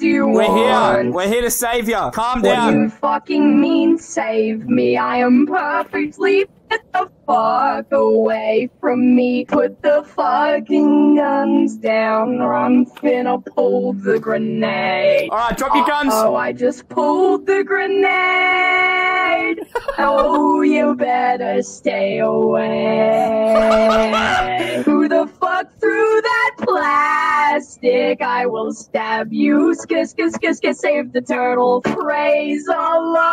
do you We're want? here. We're here to save you. Calm down. What do you fucking mean save me? I am perfectly get the fuck away from me. Put the fucking guns down or I'm finna pull the grenade. All right, drop your guns. Oh, I just pulled the grenade. oh, you better stay away. Plastic? I will stab you. Sk sk sk sk. Save the turtle. Praise Allah.